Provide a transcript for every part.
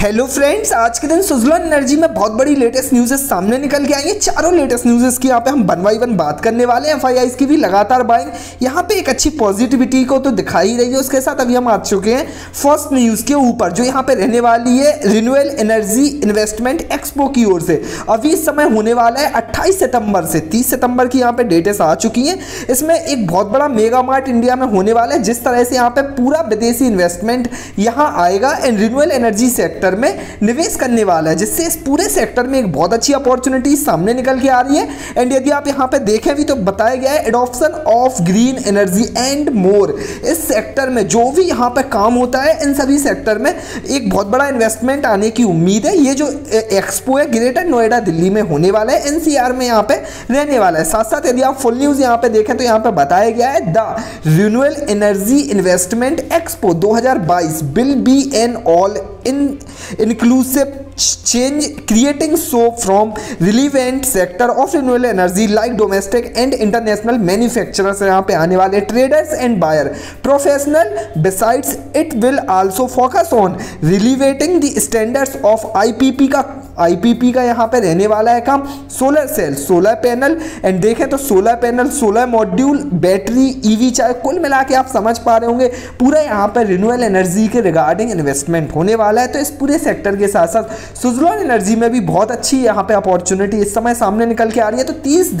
Hello friends आज के दिन सुजलॉन एनर्जी में बहुत बड़ी लेटेस्ट न्यूज़ सामने निकल के आई है। चारों लेटेस्ट न्यूज़ की यहाँ पे हम वन बाई वन बात करने वाले हैं। एफ़ की भी लगातार बाइंग यहाँ पे एक अच्छी पॉजिटिविटी को तो दिखाई रही है। उसके साथ अभी हम आ चुके हैं फ़र्स्ट न्यूज़ के ऊपर, जो यहाँ पे रहने वाली है रिन्यूएल एनर्जी इन्वेस्टमेंट एक्सपो की ओर से। अभी इस समय होने वाला है अट्ठाईस सितंबर से। तीस सितंबर की यहाँ पे डेटेस आ चुकी हैं। इसमें एक बहुत बड़ा मेगा मार्ट इंडिया में होने वाला है। जिस तरह से यहाँ पे पूरा विदेशी इन्वेस्टमेंट यहाँ आएगा। And renewal energy sector sector में निवेश करने वाला है, जिससे इस पूरे सेक्टर में एक बहुत अच्छी अपॉर्चुनिटी सामने निकल के आ रही है। एंड यदि आप यहाँ पे देखें भी तो बताया गया है adoption of green energy and more इस सेक्टर में जो भी यहाँ पे काम होता है, इन सभी सेक्टर में एक बहुत बड़ा इन्वेस्टमेंट आने की उम्मीद है। ये जो एक्सपो है ग्रेटर नोएडा दिल्ली में होने वाला है। एनसीआर में यहाँ पे रहने वाला है। साथ साथ यदि आप फुल न्यूज़ यहाँ पे देखें तो यहाँ पे बताया गया है the renewal energy investment expo 2022 will be an all in inclusive change creating so from relevant sector of renewable energy like domestic and international manufacturers यहाँ पे आने वाले traders and buyer professional besides it will also focus on elevating the standards of IPP का IPP का यहाँ पे रहने वाला है काम solar cell solar panel and देखें तो solar panel solar module battery EV चाहे कुल मिला के आप समझ पा रहे होंगे, पूरा यहाँ पर रिन्यूएबल एनर्जी के रिगार्डिंग इन्वेस्टमेंट होने वाला है. तो इस पूरे सेक्टर के साथ साथ सुजलॉन एनर्जी में भी बहुत अच्छी यहाँ पे अपॉर्चुनिटी इस समय सामने निकल के आ रही है. तो तीस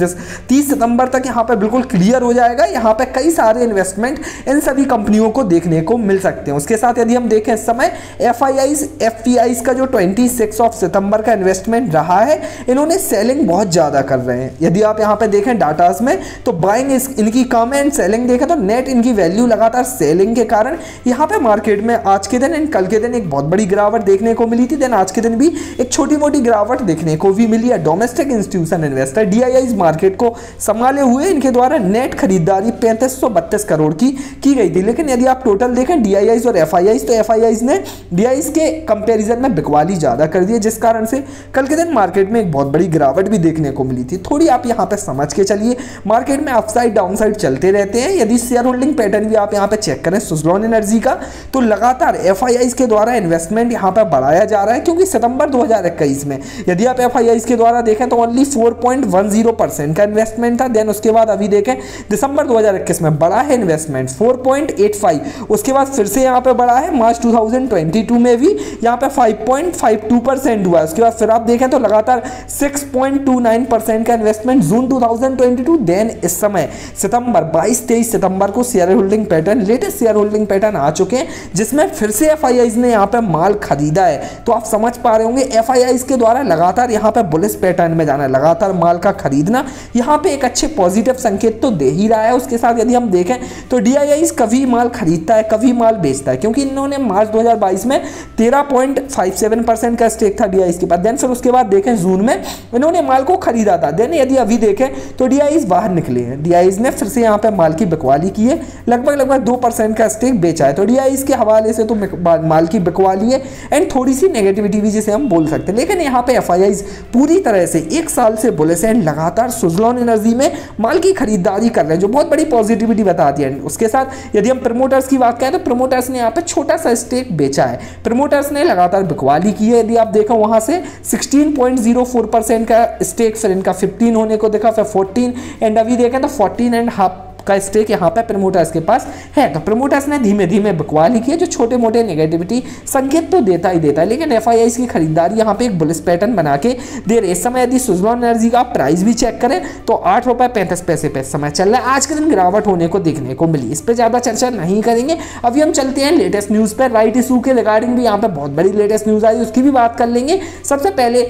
तीस सितंबर तक यहाँ पे बिल्कुल क्लियर हो जाएगा. यहाँ पे कई सारे इन्वेस्टमेंट इन सभी कंपनियों को देखने को मिल सकते हैं. उसके साथ यदि हम देखें इस समय एफ़ आई का जो ट्वेंटी ऑफ़ सितंबर का इन्वेस्टमेंट रहा है, इन्होंने सेलिंग बहुत ज़्यादा कर रहे हैं। यदि आप यहाँ पे देखें डाटाज में तो बाइंग इनकी कम एंड सेलिंग देखें तो नेट इनकी वैल्यू लगातार सेलिंग के कारण यहाँ पे मार्केट में आज के दिन एंड कल के दिन एक बहुत बड़ी गिरावट देखने को मिली थी। देन आज के दिन भी एक छोटी मोटी गिरावट देखने को भी मिली है। Domestic institution investor D market को संभाले हुए, इनके द्वारा नेट खरीदारी पैंतीस करोड़ की की गई थी। लेकिन यदि आप टोटल देखें डी और एफ़ तो एफ़ ने डी के कंपेरिजन में बिकवाली ज़्यादा कर दी है, जिस कारण से कल के दिन मार्केट में एक बहुत बड़ी गिरावट भी देखने को मिली थी। थोड़ी आप यहाँ पे समझ के चलिए। मार्केट में अपसाइड डाउनसाइड चलते रहते हैं। यदि शेयर होल्डिंग पैटर्न भी आप यहाँ पे चेक करें सुजलॉन एनर्जी का तो लगातार एफ़ के द्वारा इन्वेस्टमेंट यहाँ पर बढ़ाया जा रहा है, क्योंकि सितंबर 2021 में यदि आप एफ़ के द्वारा देखें तो ओनली 4.10 परसेंट का इन्वेस्टमेंट था। देन उसके बाद अभी देखें, दिसंबर 2021 में बड़ा है इन्वेस्टमेंट 4.85 उसके बाद फिर से यहाँ पे बढ़ा है। मार्च 2022 में भी यहाँ पे 5.52 परसेंट हुआ उसके बाद फिर आप देखें तो लगातार 6.29 परसेंट का इन्वेस्टमेंट जून 2022 देन इस समय सितंबर 22-23 सितंबर को share holding pattern latest share holding pattern आ चुके हैं, जिसमें फिर से एफ़ ने यहाँ पे माल खरीदा है। तो आप समझ पा रहे होंगे एफ़ के द्वारा लगातार यहाँ पे बुलिस पैटर्न में जाना है, लगातार माल का खरीदना। यहाँ पे एक अच्छे पॉजिटिव संकेत तो दे ही रहा है। उसके साथ यदि हम देखें तो डी कभी माल खरीदता है, कभी माल बेचता है, क्योंकि इन्होंने मार्च 2022 में 13.57 परसेंट का स्टेक था डी के पास देन फिर उसके बाद देखें जून में, इन्होंने माल को खरीदा था। देन यदि अभी देखें तो डी बाहर निकले हैं। डी ने फिर से यहाँ पर माल की बिकवाली की है। लगभग लगभग दो परसेंट का स्टेक बेचा है। तो डी के हवाले से तो माल की बिकवाली है। एंड थोड़ी सी नेगेटिविटी भी जिसे हम बोल सकते हैं। लेकिन यहाँ पे एफ़ पूरी तरह से एक साल से बोले से लगातार सुजलॉन एनर्जी में माल की खरीदारी कर रहे हैं, जो बहुत बड़ी पॉजिटिविटी बताती है। उसके साथ, यदि हम प्रमोटर्स की बात करें तो प्रमोटर्स ने यहाँ पे छोटा सा स्टेक बेचा है। प्रमोटर्स ने लगातार बिकवाली की है। यदि आप देखो वहाँ से 16.04 परसेंट का स्टेक फिर इनका 15 होने को देखा, फिर 14 एंड अभी देखें तो 14 एंड हाफ़ का स्टेक यहाँ पर प्रमोटर्स के पास है। तो प्रमोटर्स ने धीमे धीमे बकवाली की है जो छोटे मोटे नेगेटिविटी संकेत तो देता ही देता है, लेकिन एफ़ की खरीदारी यहाँ पे एक बुलिस पैटर्न बना के दे रहे इस समय यदि सुजलॉन एनर्जी का प्राइस भी चेक करें तो आठ रुपये पैंतीस पैसे पे समय चल रहा है। आज के दिन गिरावट होने को देखने को मिली। इस पर ज़्यादा चर्चा नहीं करेंगे। अभी हम चलते हैं लेटेस्ट न्यूज़ पर राइट इशू के रिगार्डिंग भी यहाँ पर बहुत बड़ी लेटेस्ट न्यूज़ आई उसकी भी बात कर लेंगे। सबसे पहले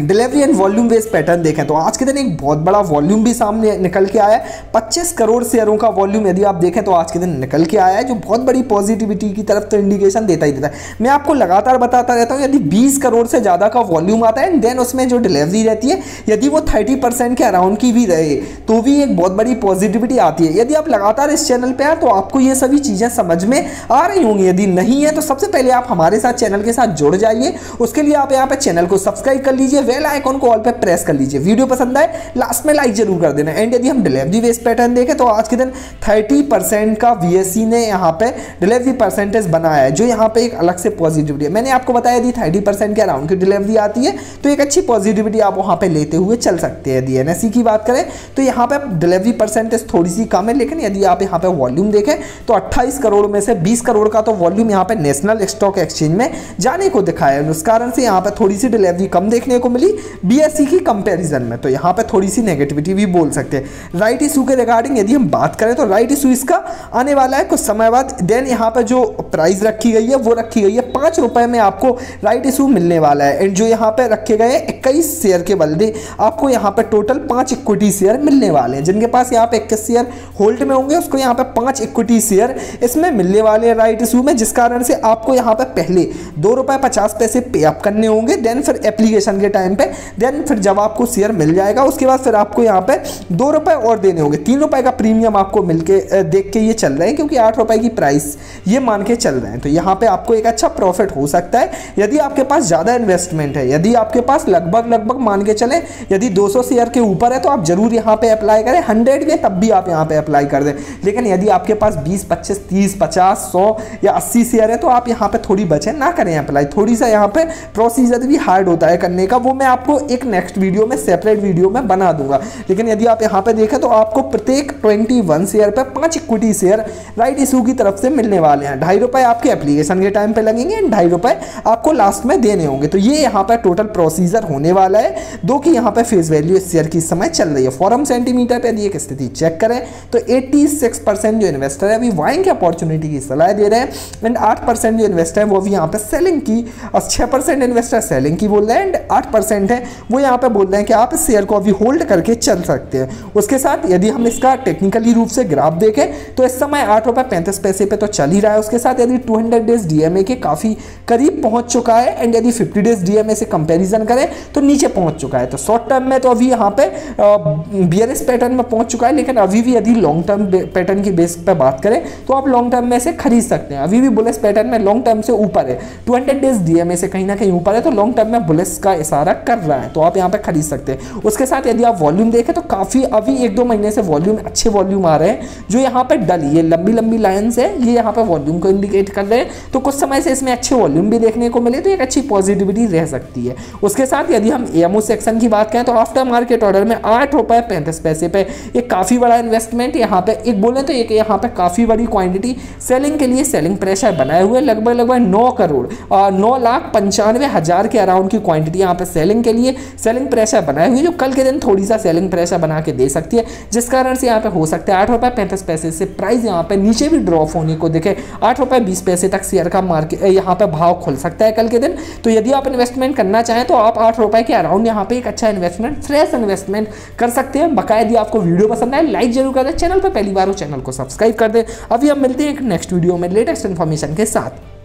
delivery and volume based pattern देखें तो आज के दिन एक बहुत बड़ा वॉल्यूम भी सामने निकल के आया है। 25 करोड़ शेयरों का वॉल्यूम यदि आप देखें तो आज के दिन निकल के आया है, जो बहुत बड़ी पॉजिटिविटी की तरफ़ तो इंडिकेशन देता ही देता है। मैं आपको लगातार बताता रहता हूँ, यदि 20 करोड़ से ज़्यादा का वॉल्यूम आता है एंड देन उसमें जो डिलीवरी रहती है, यदि वो थर्टी के अराउंड की भी रहे तो भी एक बहुत बड़ी पॉजिटिविटी आती है। यदि आप लगातार इस चैनल पर आए तो आपको ये सभी चीज़ें समझ में आ रही होंगी। यदि नहीं है तो सबसे पहले आप हमारे साथ चैनल के साथ जुड़ जाइए। उसके लिए आप यहाँ पर चैनल को सब्सक्राइब कर लीजिए। वेल आइकॉन को ऑल पे प्रेस कर लीजिए। वीडियो पसंद आए लास्ट में लाइक ज़रूर कर देना। एंड यदि हम डिलीवरी वेस्ट पैटर्न देखें तो आज के दिन थर्टी परसेंट का वी ने यहाँ पे डिलीवरी परसेंटेज बनाया है, जो यहाँ पे एक अलग से पॉजिटिविटी है। मैंने आपको बताया, यदि थर्टी परसेंट के अराउंड की डिलीवरी आती है तो एक अच्छी पॉजिटिविटी आप वहाँ पे लेते हुए चल सकते हैं। यदि एन की बात करें तो यहाँ पर डिलीवरी परसेंटेज थोड़ी सी कम है, लेकिन यदि आप यहाँ पे वॉल्यूम देखें तो अट्ठाईस करोड़ में से बीस करोड़ का तो वॉल्यूम यहाँ पे नेशनल स्टॉक एक्सचेंज में जाने को दिखाया है। उस कारण से यहाँ पर थोड़ी सी डिलीवरी कम देखने को मिली बी की कंपेरिजन में। तो यहाँ पे थोड़ी सी नेगेटिविटी भी बोल सकते हैं। राइट इशू के रिगार्डिंग यदि हम बात करें तो राइट इशू इसका आने वाला है कुछ समय बाद। देन यहाँ पे जो प्राइस रखी गई है, वो रखी गई है। पाँच रुपए में आपको राइट इशू मिलने वाला है। एंड जो यहाँ पे रखे गए हैं, इक्कीस शेयर के बदले आपको यहाँ पे टोटल पाँच इक्विटी शेयर मिलने वाले हैं। जिनके पास यहाँ पे इक्कीस शेयर होल्ड में होंगे, उसको यहाँ पे पाँच इक्विटी शेयर इसमें मिलने वाले हैं राइट इशू में। जिस कारण से आपको यहाँ पे पहले दो रुपये पचास पैसे पे अप करने होंगे। देन फिर एप्लीकेशन के टाइम पे देन फिर जब आपको शेयर मिल जाएगा, उसके बाद फिर आपको यहाँ पे दो रुपए और देने होंगे। तीन रुपए का प्रीमियम आपको मिलके देख के ये चल रहे हैं, क्योंकि आठ रुपए की प्राइस ये मान के चल रहे हैं। तो यहाँ पे आपको एक अच्छा प्रॉफिट हो सकता है, यदि आपके पास ज़्यादा इन्वेस्टमेंट है, यदि आपके पास लगभग लगभग मान के चले, यदि 200 शेयर के ऊपर है तो आप ज़रूर यहाँ पे अप्लाई करें। हंड्रेड में तब भी आप यहाँ पे अप्लाई कर दें। लेकिन यदि आपके पास 20 25 30 50 100 या 80 शेयर है तो आप यहाँ पे थोड़ी बचे, ना करें अप्लाई थोड़ी सा यहाँ पे प्रोसीजर भी हार्ड होता है करने का, वो मैं आपको एक नेक्स्ट वीडियो में सेपरेट वीडियो में बना दूँगा। लेकिन यदि आप यहाँ पे देखें तो आपको प्रत्येक ट्वेंटी शेयर पर पाँच इक्विटी शेयर राइट इशू की तरफ़ से मिलने वाले हैं। ढाई रुपए आपके एप्लीकेशन के टाइम पे लगेंगे एंड ढाई रुपए आपको लास्ट में देने होंगे। तो ये यहाँ पर टोटल प्रोसीजर होने वाला है दो की यहाँ पे फेस वैल्यू इस शेयर की समय चल रही है। फॉरम सेंटीमीटर पे यदि एक स्थिति चेक करें तो 86 परसेंट जो इन्वेस्टर है, अभी वाइंग की अपॉर्चुनिटी की सलाह दे रहे हैं एंड 8 परसेंट जो इन्वेस्टर है, वो भी यहाँ पे सेलिंग की, और 6 परसेंट इन्वेस्टर सेलिंग की बोल रहे हैं एंड 8 परसेंट है, वो यहाँ पे बोल रहे हैं कि आप इस शेयर को अभी होल्ड करके चल सकते हैं। उसके साथ यदि हम इसका टेक्निकली रूप से ग्राफ देखें तो इस समय आठ रुपये पैंतीस पैसे पे तो चल ही रहा है। उसके साथ यदि टू डेज़ डीएमए के काफ़ी करीब पहुँच चुका है एंड यदि 50 डेज़ डीएमए से कंपैरिजन करें तो नीचे पहुँच चुका है। तो शॉर्ट टर्म में तो अभी यहाँ पे बियरिस पैटर्न में पहुँच चुका है, लेकिन अभी भी यदि लॉन्ग टर्म पैटर्न की बेस पर बात करें तो आप लॉन्ग टर्म में से खरीद सकते हैं। अभी भी बुलेस पैटर्न में लॉन्ग टर्म से ऊपर है। टू डेज़ डीएमए से कहीं ना कहीं ऊपर है तो लॉन्ग टर्म में बुलेस का इशारा कर रहा है तो आप यहाँ पर खरीद सकते हैं। उसके साथ यदि आप वॉल्यूम देखें तो काफ़ी अभी एक दो महीने से वॉल्यूम अच्छे वॉल्यूम आ रहे हैं, जो यहाँ पे डल ये लंबी लंबी लाइन्स है, ये यहाँ पे वॉल्यूम को इंडिकेट कर रहे हैं। तो कुछ समय से इसमें अच्छे वॉल्यूम भी देखने को मिले तो एक अच्छी पॉजिटिविटी रह सकती है। उसके साथ यदि हम एमओ सेक्शन की बात करें तो आफ्टर मार्केट ऑर्डर में आठ रुपए पैंतीस पैसे पे एक काफ़ी बड़ा इन्वेस्टमेंट यहाँ पे, एक बोले तो एक यहाँ पे काफ़ी बड़ी क्वांटिटी सेलिंग के लिए सेलिंग प्रेशर बनाए हुए लगभग लगभग नौ करोड़ नौ लाख पंचानवे हज़ार के अराउंड की क्वांटिटी यहाँ पे सेलिंग के लिए सेलिंग प्रेशर बनाए हुए जो कल के दिन थोड़ी सा सेलिंग प्रेशर बना के दे सकती है, जिस कारण से यहाँ पे हो सकता है आठ रुपये पैंतीस पैसे से प्राइस यहाँ पे नीचे भी ड्रॉप होने को देखे। आठ रुपये बीस पैसे तक शेयर का मार्केट यहाँ पे भाव खुल सकता है कल के दिन। तो यदि आप इन्वेस्टमेंट करना चाहें तो आप आठ रुपए के अराउंड यहाँ पे एक अच्छा इन्वेस्टमेंट फ्रेश इन्वेस्टमेंट कर सकते हैं। बकाया यदि आपको वीडियो पसंद आए लाइक ज़रूर कर। चैनल पर पहली बार हो, चैनल को सब्सक्राइब कर दें। अभी हम मिलते हैं एक नेक्स्ट वीडियो में लेटेस्ट इन्फॉर्मेशन के साथ।